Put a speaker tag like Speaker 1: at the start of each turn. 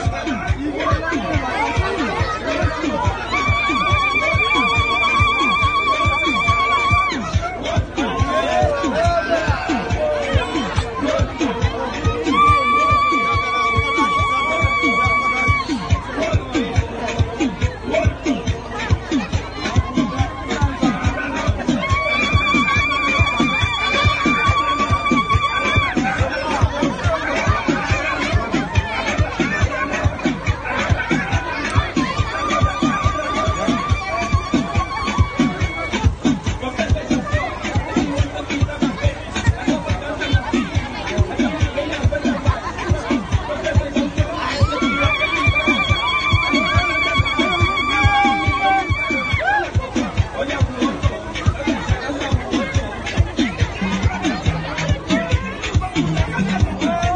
Speaker 1: Thank you.
Speaker 2: Hey!